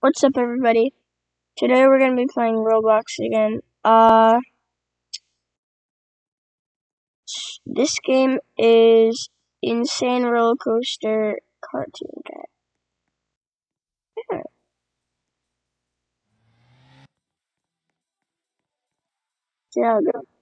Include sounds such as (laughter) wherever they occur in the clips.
What's up, everybody? Today we're gonna be playing Roblox again. Uh, this game is Insane Roller Coaster Cartoon Cat. Yeah. See how it goes.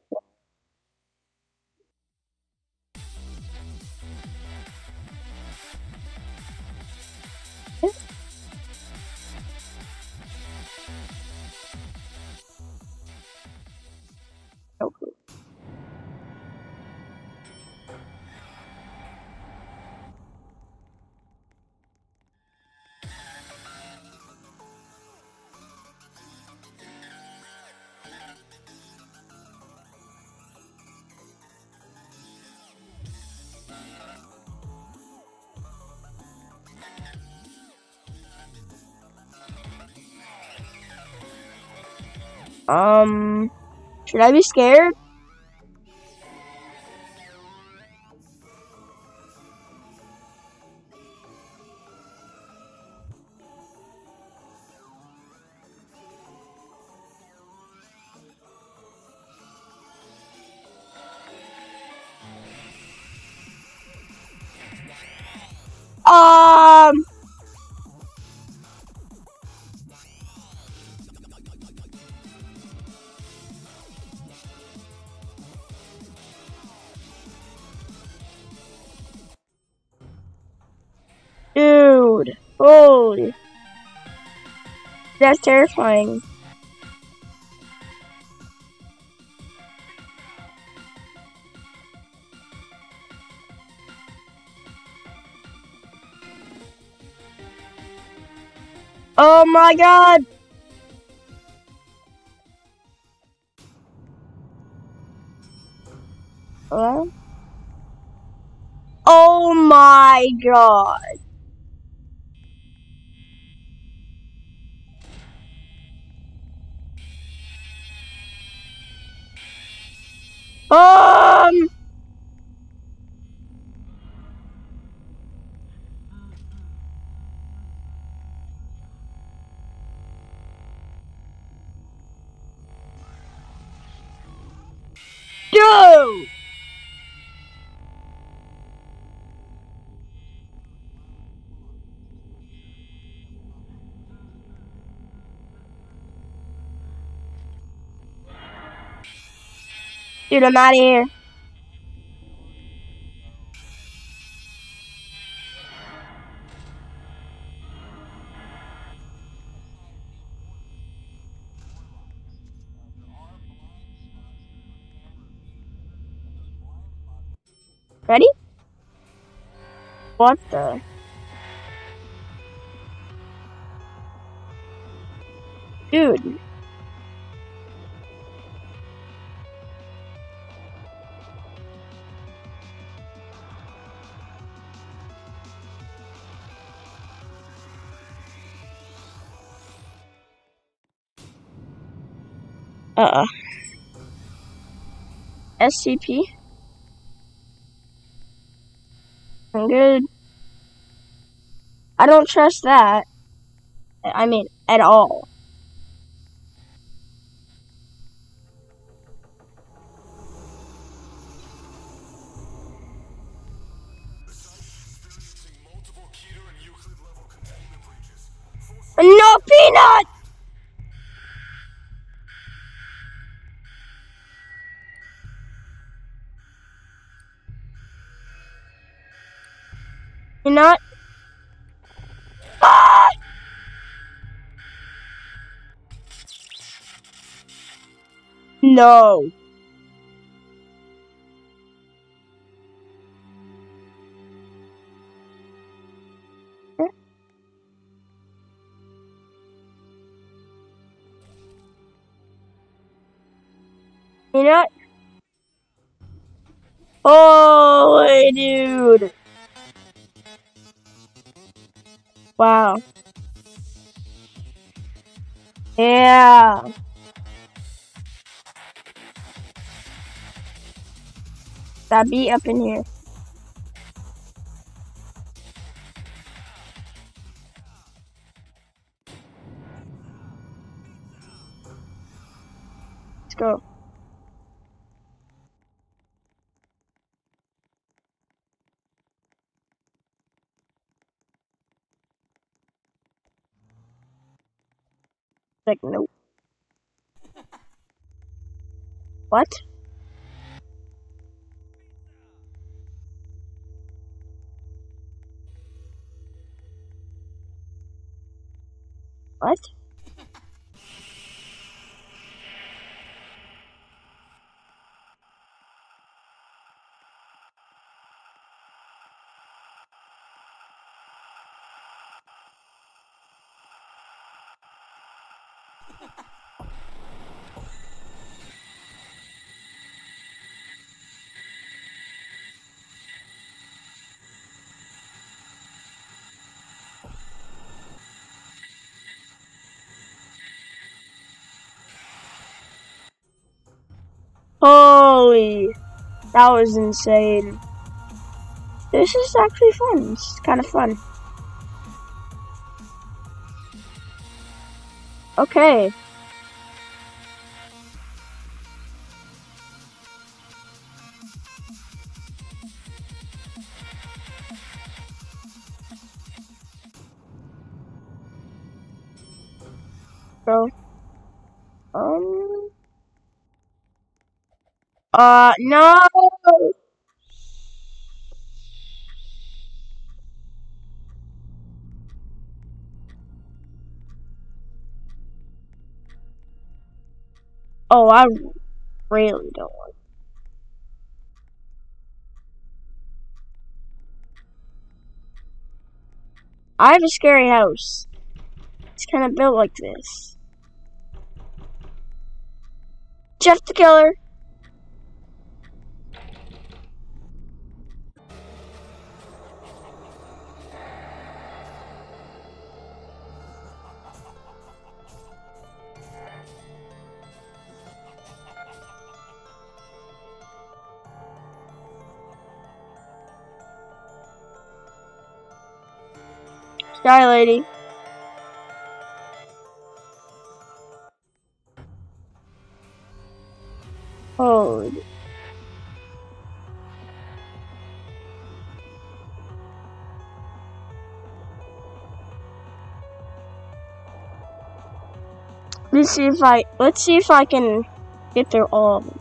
Um, should I be scared? Um, that's terrifying. Oh my god! Hello? Oh my god! Dude! Dude, I'm out of here. What the? Dude. Uh-uh. SCP? Good. I don't trust that. I mean, at all. No. You know? Holy dude. Wow. Yeah. That be up in here. Let's go. Like, nope. (laughs) What? Holy, that was insane. This is actually fun. It's kind of fun. Okay. No. Oh, I really don't want. I have a scary house. It's kind of built like this. Jeff the Killer. Sky Lady. Oh. Let's see if I let's see if I can get through all of them.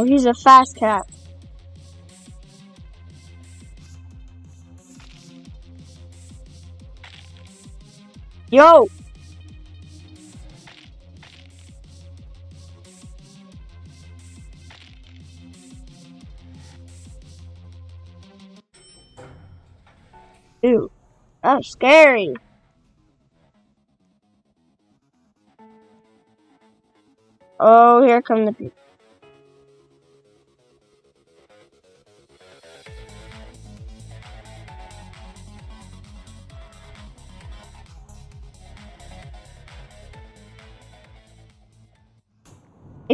Oh, he's a fast cat. Yo! Ew, that's scary. Oh, here come the people.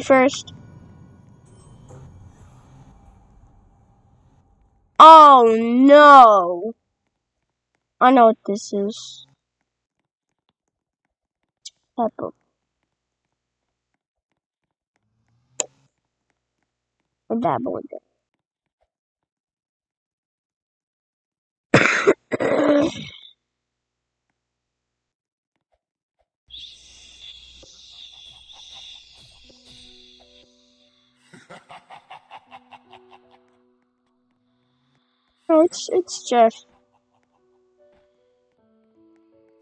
First. Oh no! I know what this is. Peppa. Or dabble it's it's Jeff.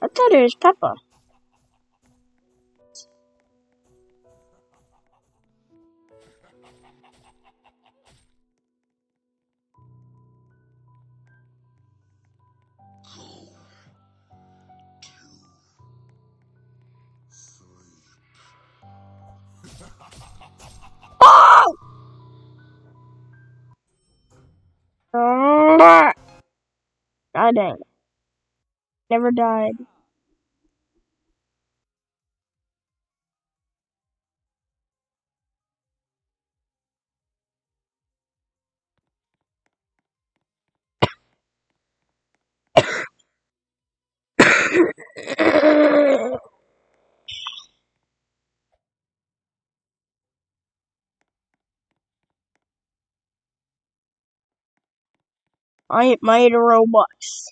I thought it was Peppa. God dang. Never died. I made a Robux.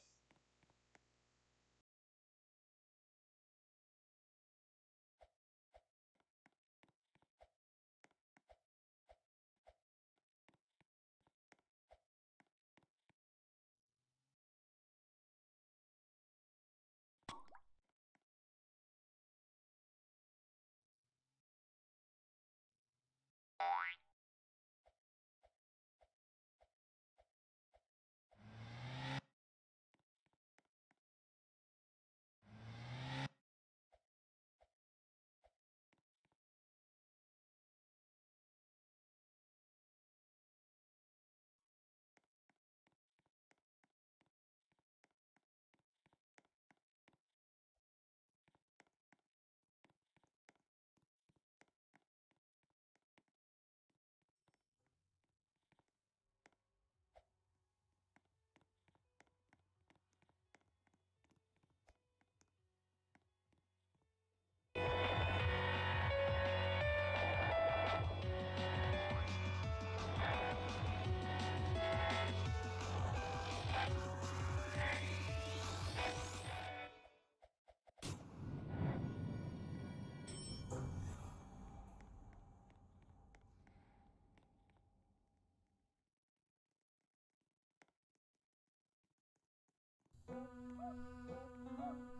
Oh, oh, oh.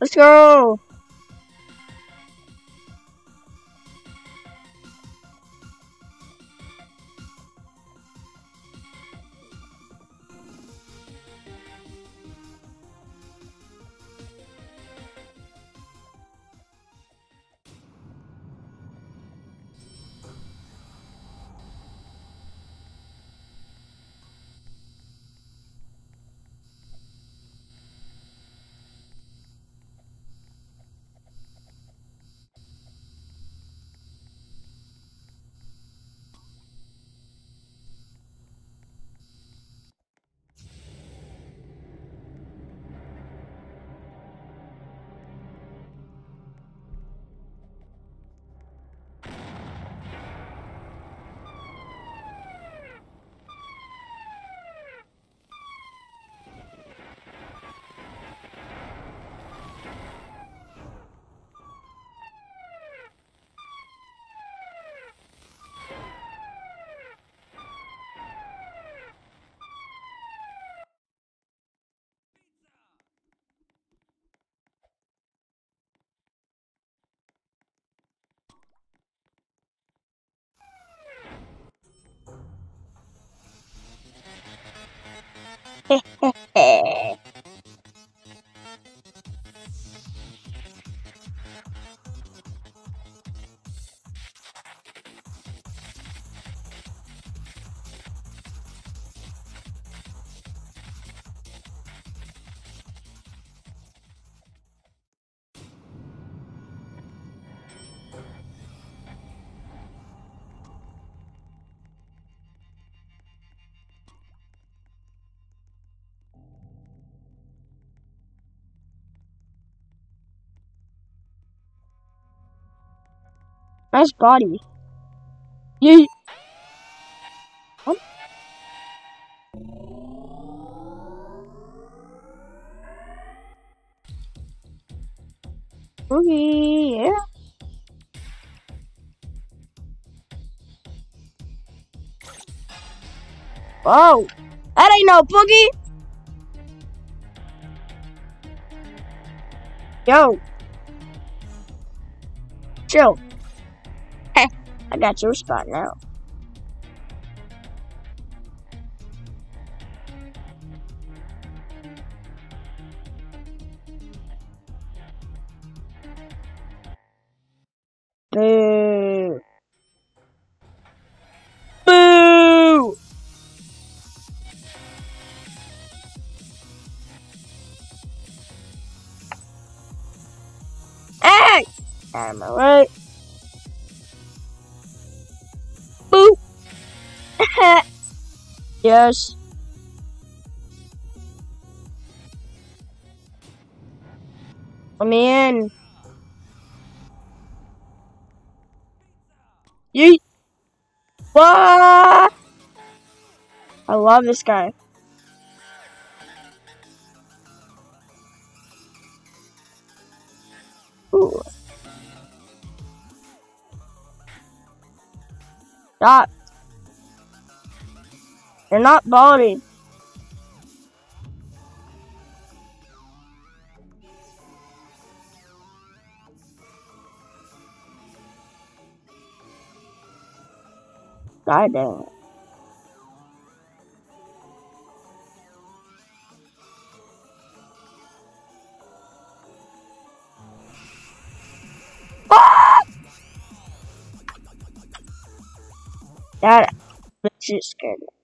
Let's go. Hehehe. (laughs) Nice body. Yeet. What? Boogie, yeah. Whoa, that ain't no boogie. Yo. Chill. I got your spot now. Boo. Boo! Hey! Out of yes. Let me in. Yeet. What? I love this guy. Ooh. Stop. You're not balding. God damn. Ah! That shit scared me.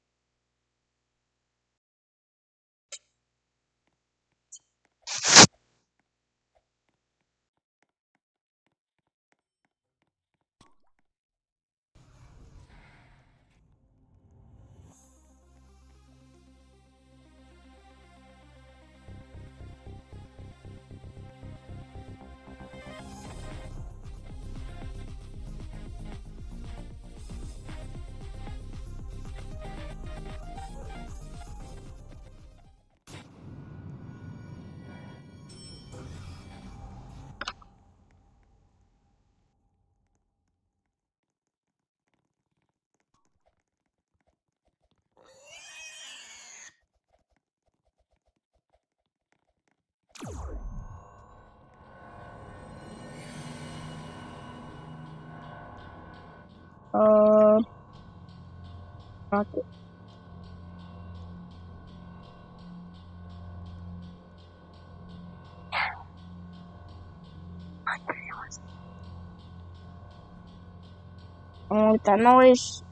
Uh, not it. I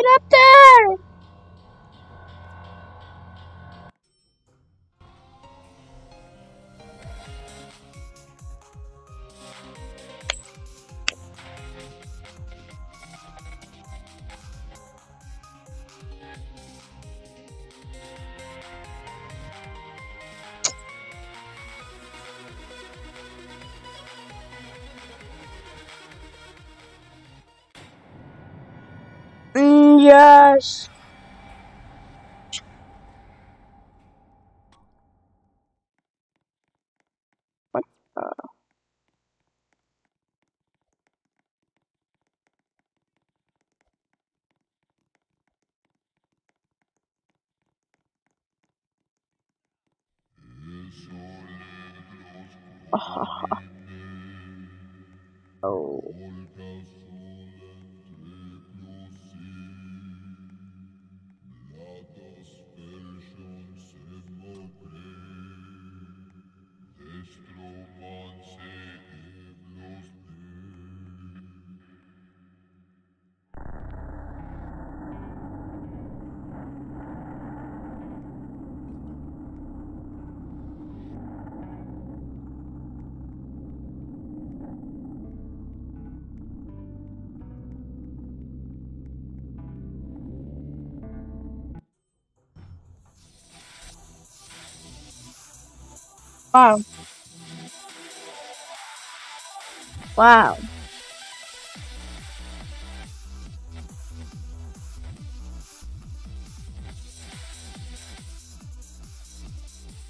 Get up there! Mm, Wow. Wow.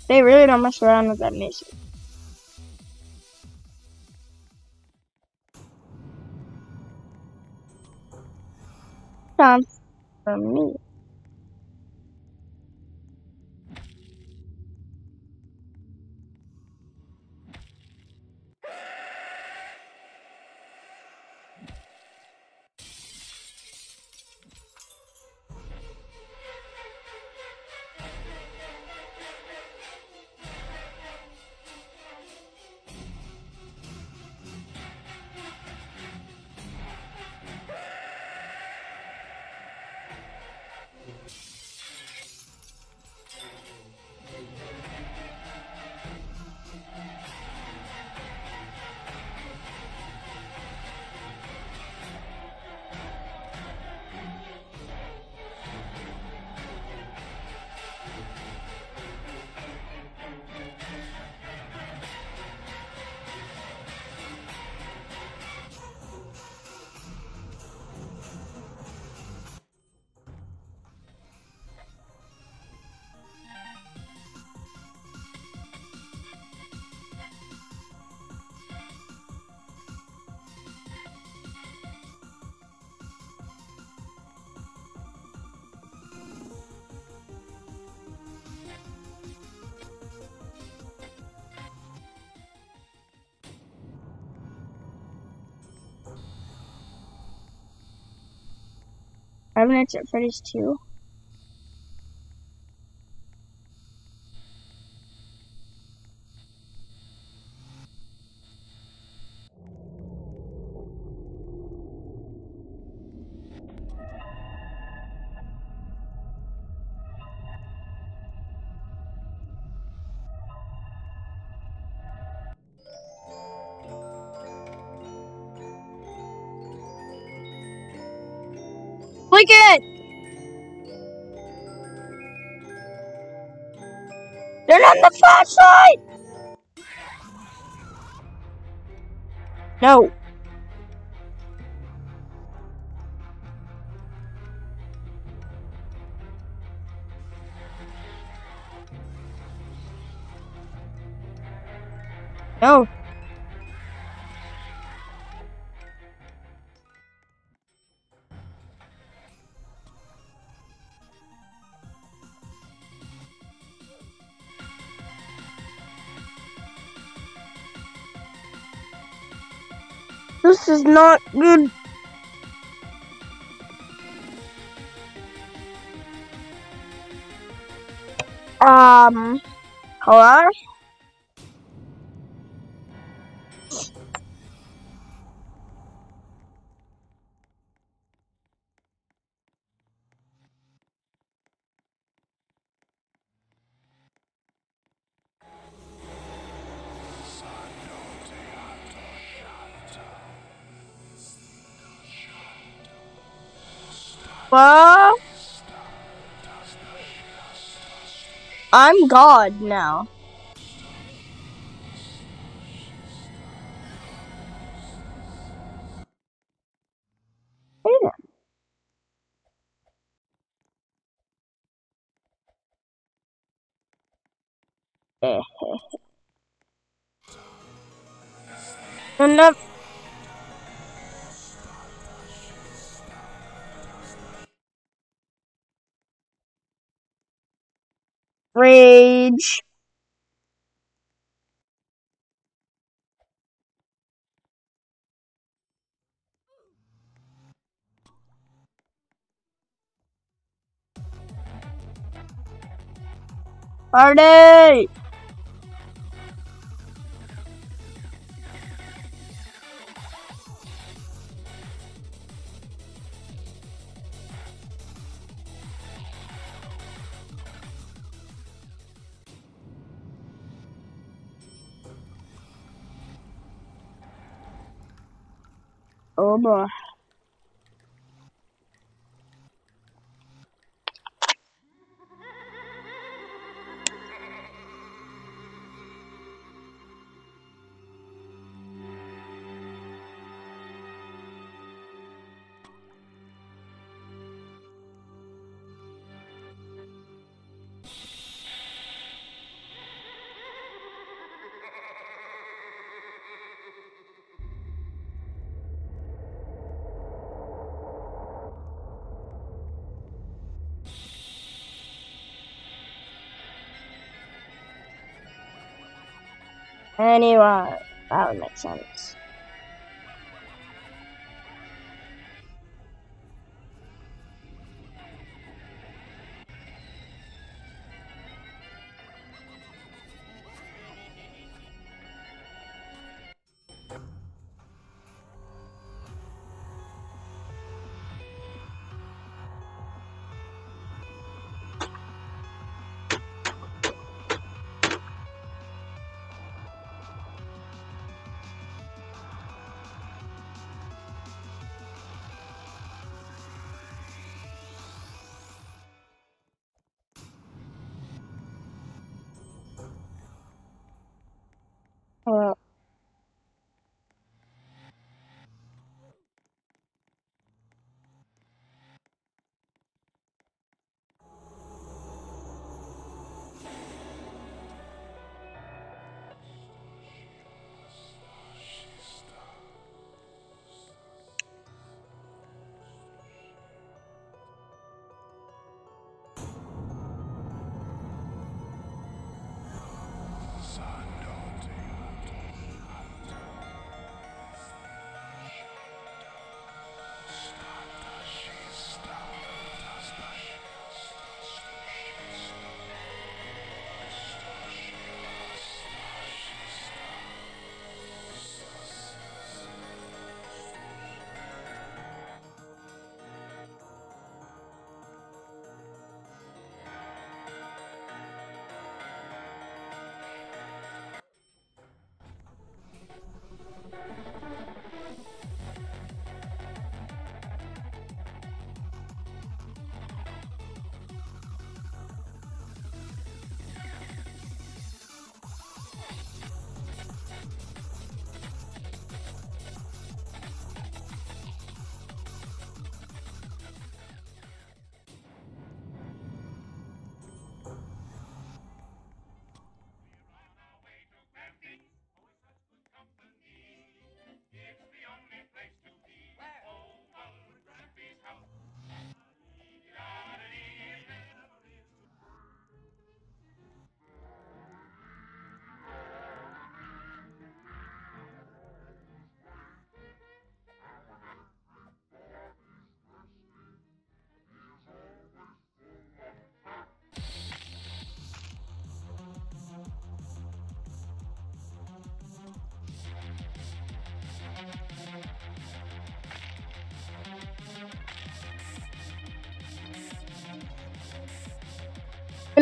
They really don't mess around with that mission. Time for me. Nights at Freddy's 2. On the flashlight! No. No. Is not good. Um, hello? I'm God now. Eh, (laughs) Enough. rage. Party! Oh Anyway, that would make sense.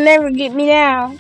Never get me now.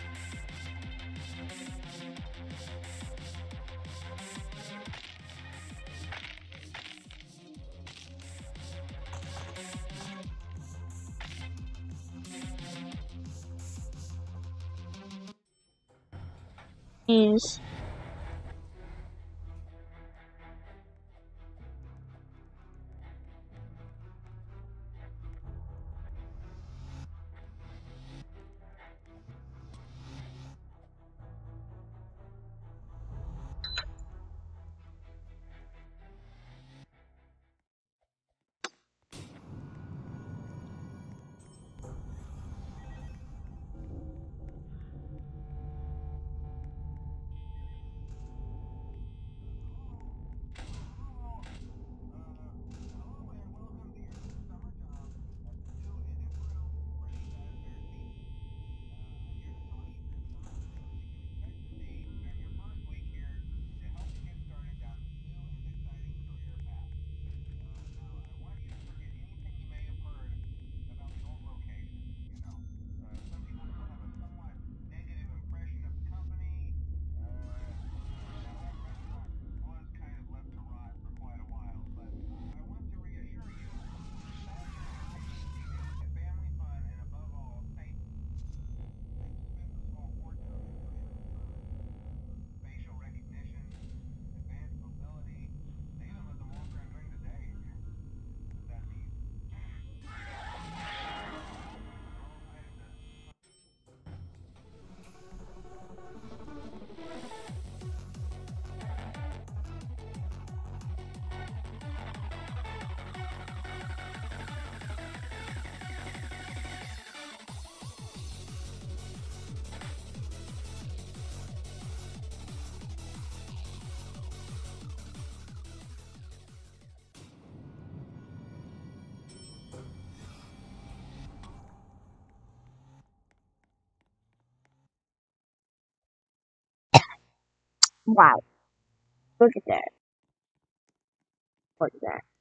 Wow. Look at that. Look at that.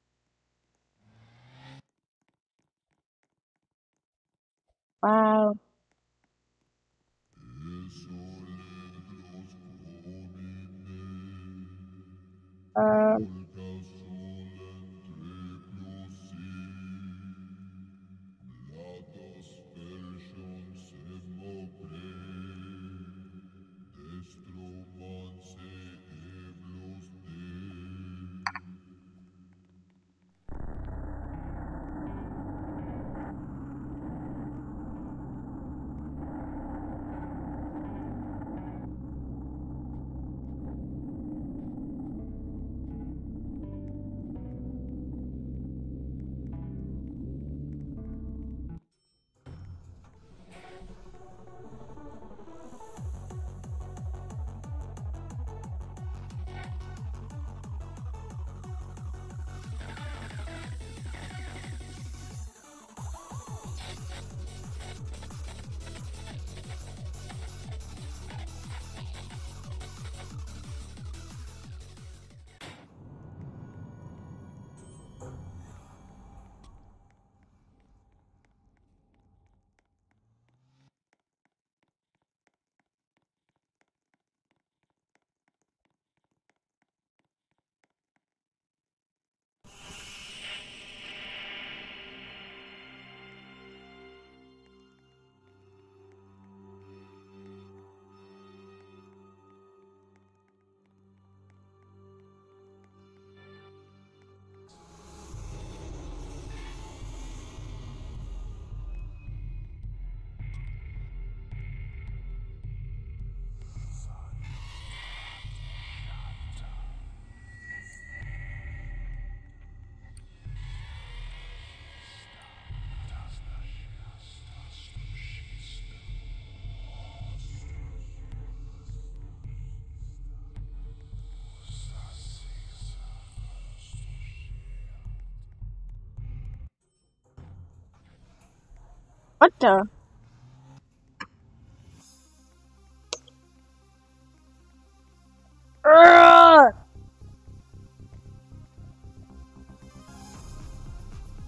Ugh!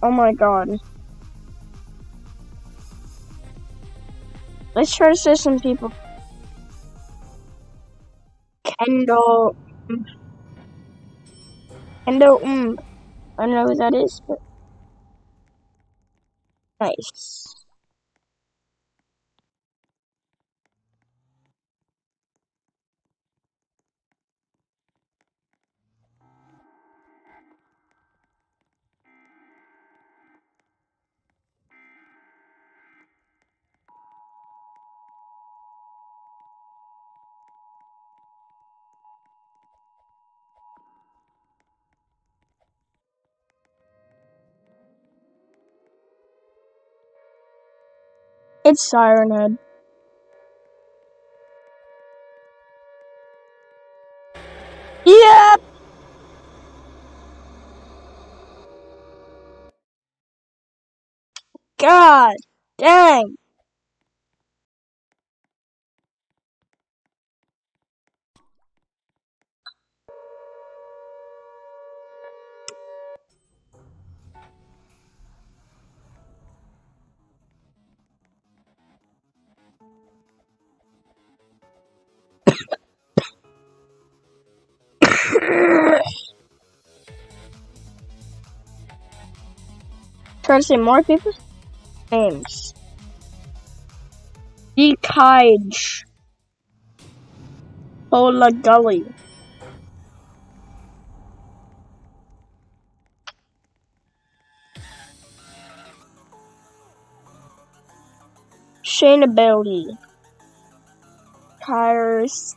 Oh my god. Let's try to say some people. Kendall. Kendall, mm. I don't know who that is, but. Nice. It's Siren Head. Yep! God dang! Trying to say more people's names. Dekij. Hola Gully. Shane Ability. Tires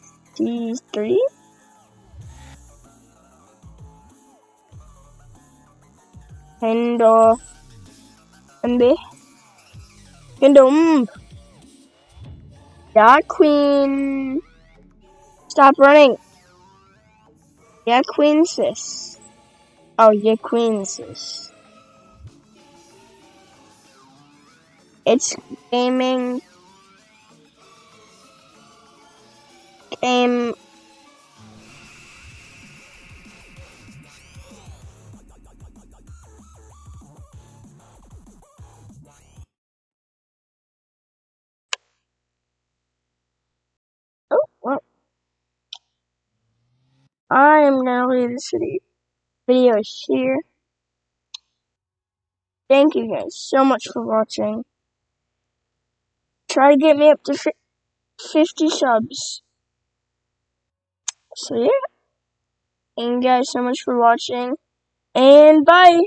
T3. Hendo. MB. Mm. Yeah, Queen. Stop running. Yeah, Queen sis. Oh, yeah, Queen sis. It's gaming. Game. I am gonna leave this video video here. Thank you guys so much for watching. Try to get me up to 50 subs. So yeah. Thank you guys so much for watching. And bye.